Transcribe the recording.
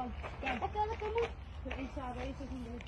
Pag, yan. Akala ka mo. Sa isa, isa, sandali.